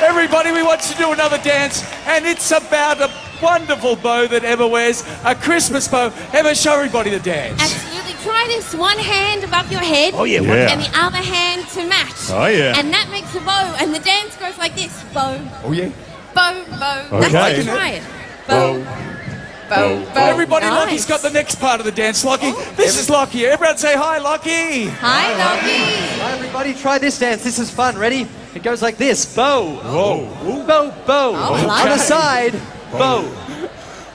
Everybody, we want you to do another dance, and it's about a wonderful bow that Emma wears, a Christmas bow. Emma, show everybody the dance. Absolutely. Try this one hand above your head. Oh, yeah, Yeah. And the other hand to match. Oh, yeah. And that makes a bow. And the dance goes like this bow, Oh, yeah. bow, bow. Okay. That's try it. Bow, bow, bow. Everybody, Nice. Lachy's got the next part of the dance. Lachy, oh. this is Lachy. Everyone say hi, Lachy. Hi, Lachy. Hi, everybody, try this dance. This is fun. Ready? It goes like this bow, Whoa. bow, bow. Oh, I On the side, bow,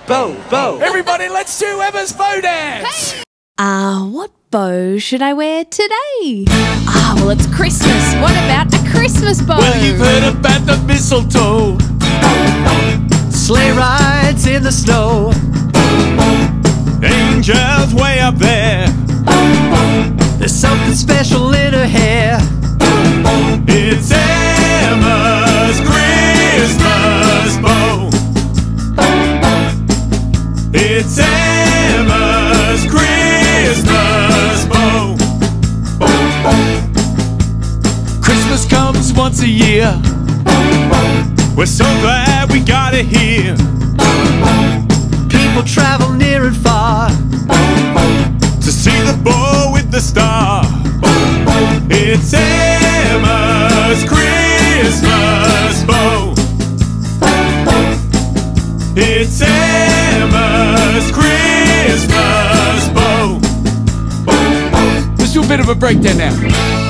bow, bow. Everybody, let's do Emma's bow dance. Ah, what bow should I wear today? Ah, well, it's Christmas. What about a Christmas bow? Well, you've heard about the mistletoe. Sleigh rides in the snow. Angels way up there. There's something special in her hair. It's once a year. We're so glad we got it here. People travel near and far. to see the boy with the star. It's Emma's Christmas bow. It's Emma's Christmas bow. Let's do a bit of a breakdown now.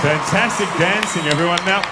Fantastic dancing, everyone. Now,